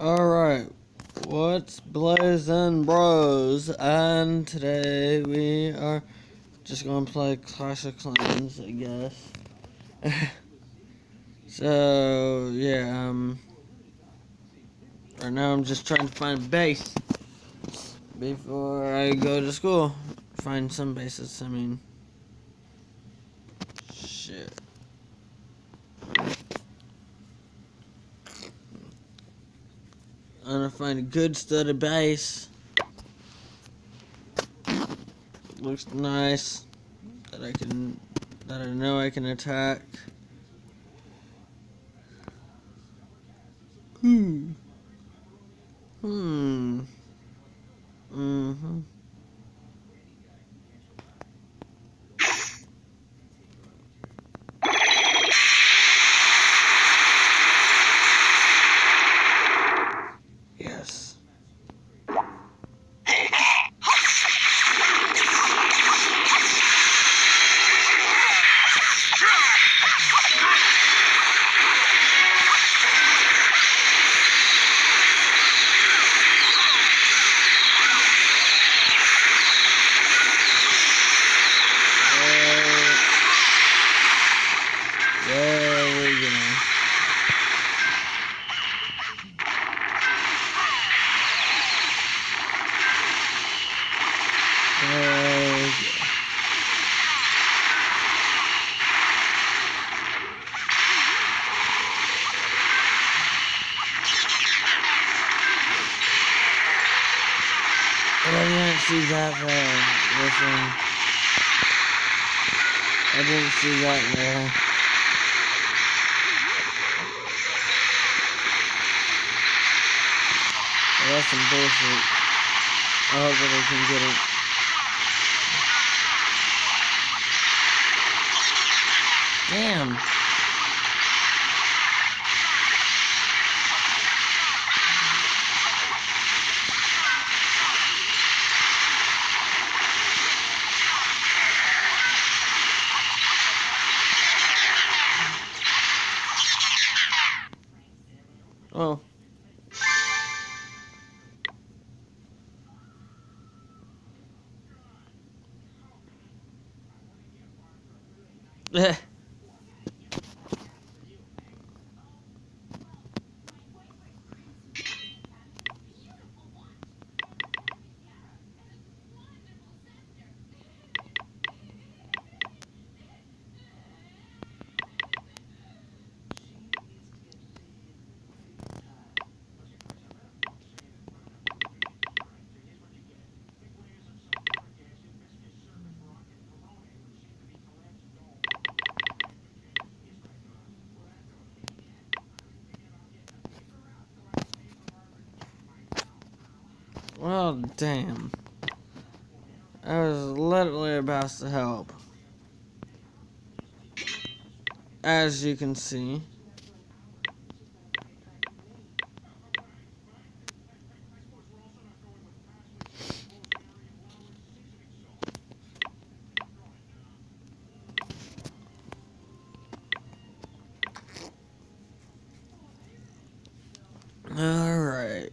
Alright, what's blazing bros? And today we are just gonna play Clash of Clans, I guess. so, yeah, um, right now I'm just trying to find a base before I go to school. Find some bases, I mean. Shit. I'm gonna find a good studded base. Looks nice. That I can, that I know I can attack. Hmm. Hmm. Mm-hmm. Yes. There, there we go. There we go. But I didn't see that there. Listen. I didn't see that there. Well, that's some bullshit. I hope that I can get it. Damn. Well, damn. I was literally about to help. As you can see. Alright.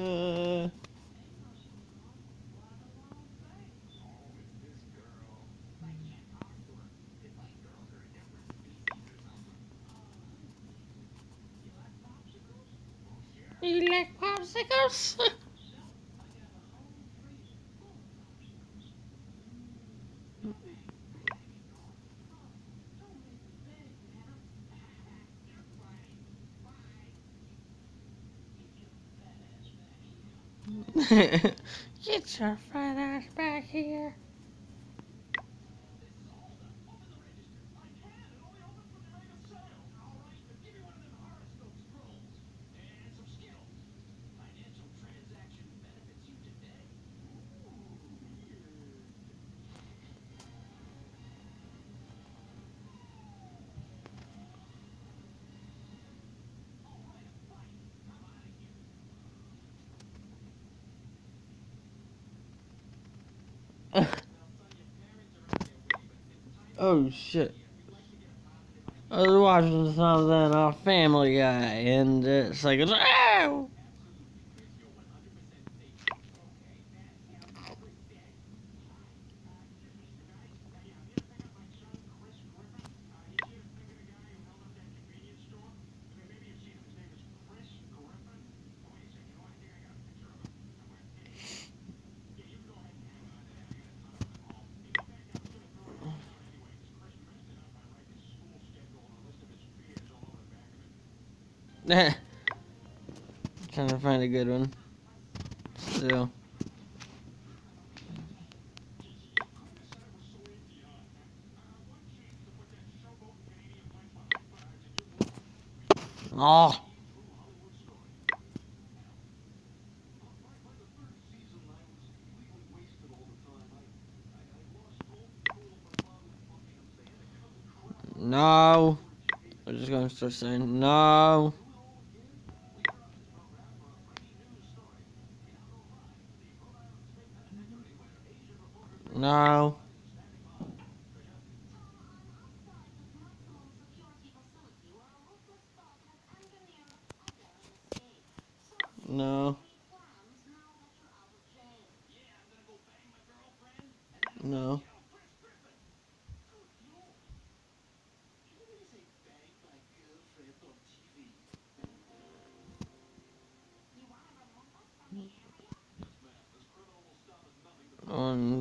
You like popsicles? Get your fat ass back here. Oh shit. I was watching something on uh, Family Guy and it's like! Trying to find a good one. Still. Oh. No. I'm just gonna start saying. No. No. No.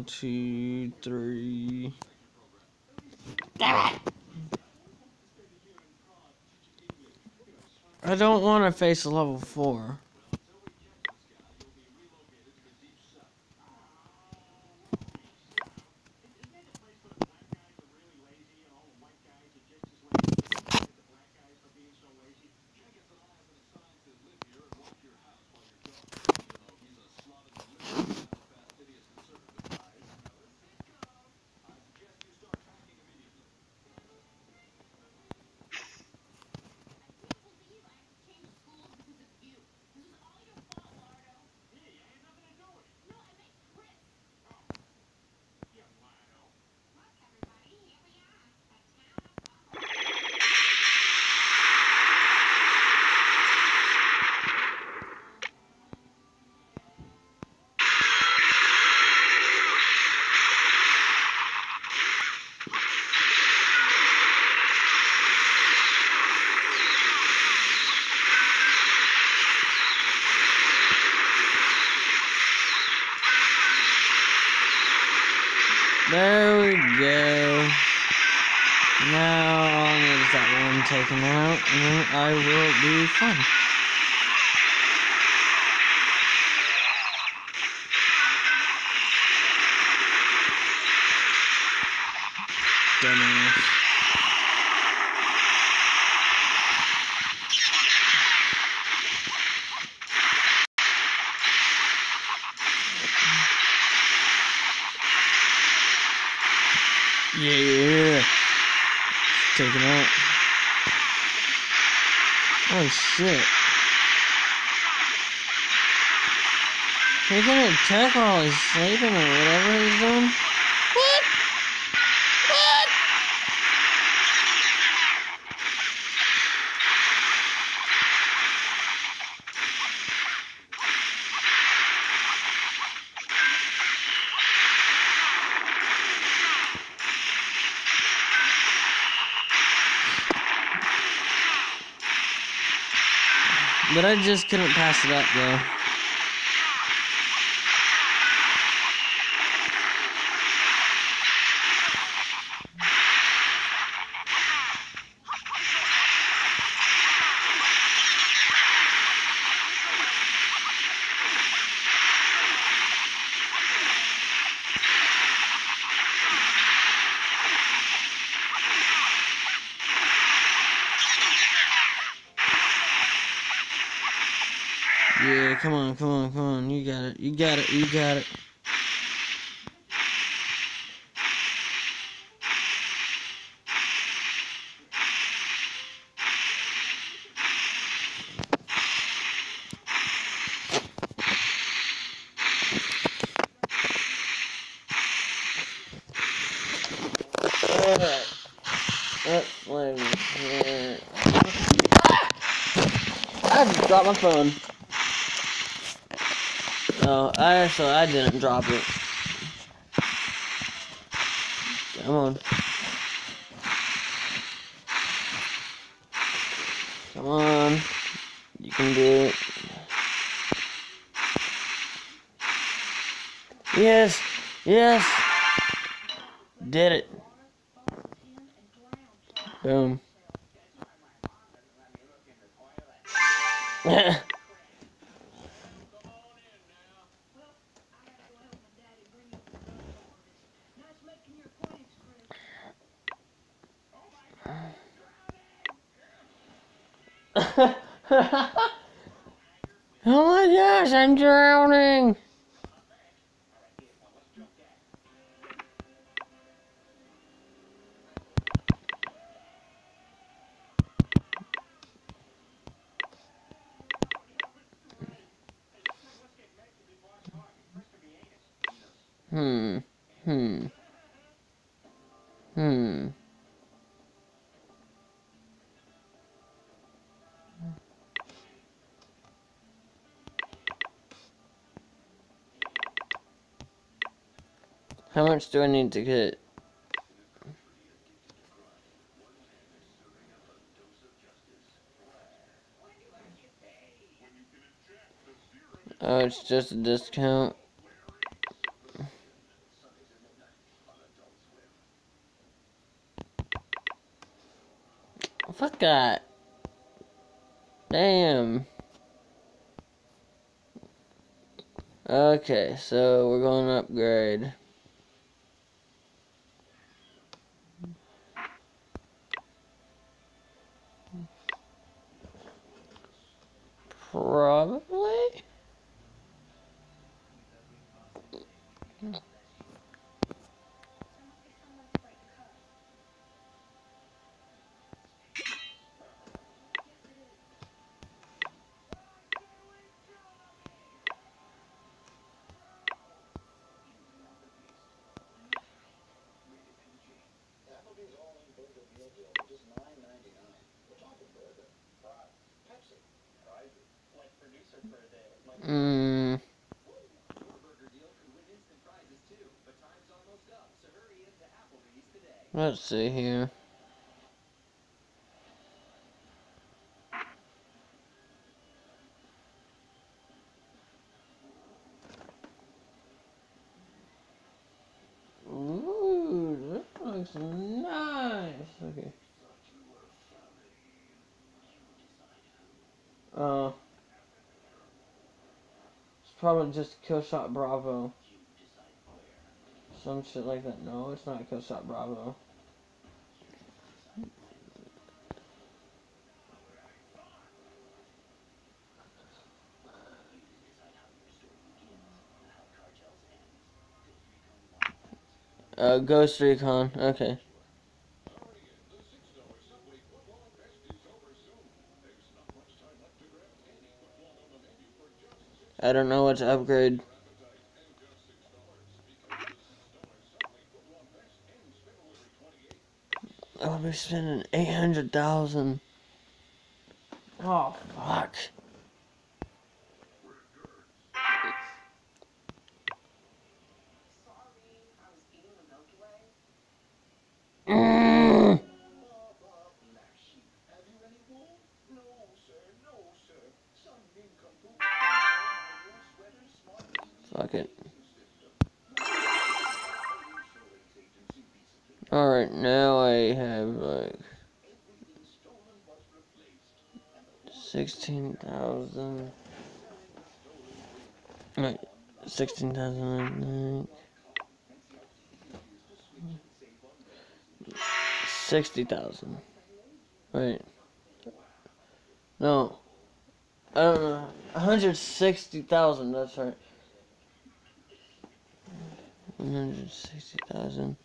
One, two, three. Damn it! I don't want to face a level four. One and then I will be fine. Dumbass. Yeah. Take it out. Oh shit. He's gonna attack while he's sleeping or whatever he's doing. But I just couldn't pass it up though. Come on. You got it. You got it. You got it. Alright. That's like, yeah. I just dropped my phone. I actually I didn't drop it. Come on. Come on. You can do it. Yes. Yes. Did it. Boom. oh my gosh, I'm drowning. Hmm. Hmm. How much do I need to get? Oh, it's just a discount. Fuck that. Damn. Okay, so we're going to upgrade. Mm. Let's see here. Ooh, that looks nice. Okay. Uh, it's probably just Killshot Bravo. Some shit like that. No, it's not Killshot Bravo. Uh, Ghost Recon. Okay. I don't know what to upgrade. I'll be spending 800,000. Oh, fuck. Mm. Fuck it. Alright, now I have like sixteen thousand. Like sixteen thousand, I think. Sixty thousand. Wait. No. I don't know. 160,000, that's right. 160,000.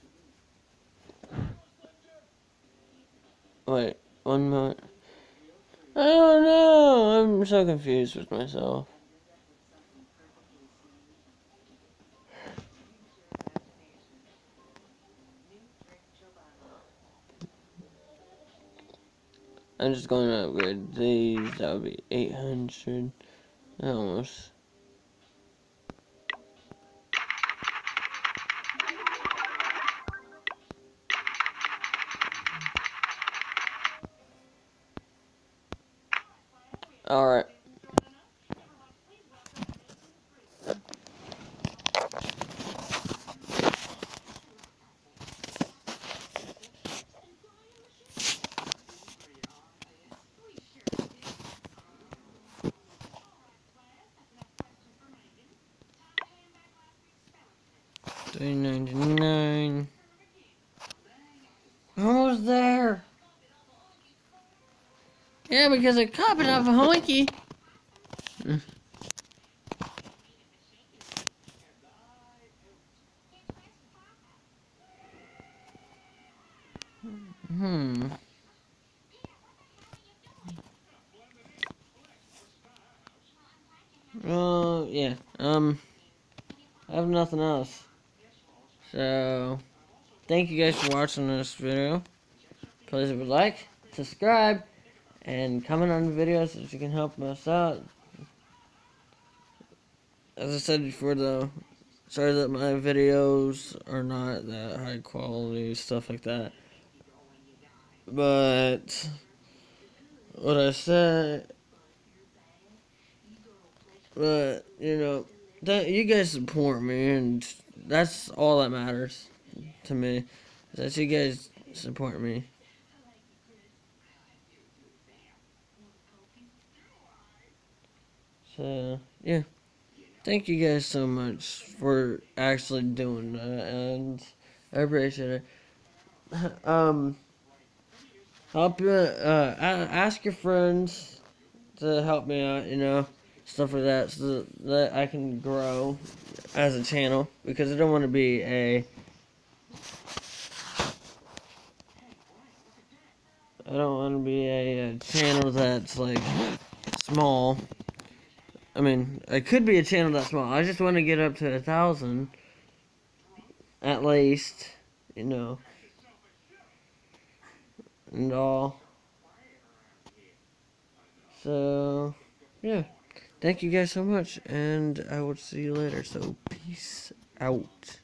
Wait, one moment. I don't know. I'm so confused with myself. I'm just going to upgrade these. That would be 800. Almost. Alright. Three ninety nine. Almost there. Because I'm copping off a hoinky. Hmm. Oh, yeah. Um, I have nothing else. So, thank you guys for watching this video. Please leave a like, subscribe, and comment on the videos if you can help us out. As I said before, though, sorry that my videos are not that high quality, stuff like that. But, what I said, but, you know, that you guys support me, and that's all that matters to me. That you guys support me. So, yeah. Thank you guys so much for actually doing that, and I appreciate it. Um, help you, uh, ask your friends to help me out, you know, stuff like that, so that I can grow as a channel, because I don't want to be a, I don't want to be a, a channel that's, like, small. I mean, it could be a channel that small. I just want to get up to a thousand. At least. You know. And all. So, yeah. Thank you guys so much. And I will see you later. So, peace out.